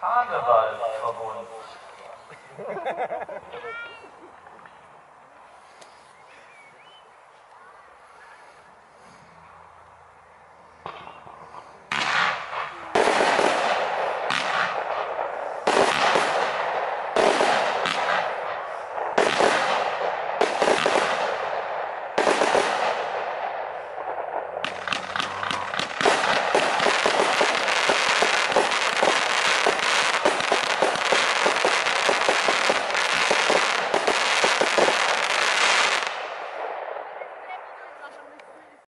Karneval verbunden.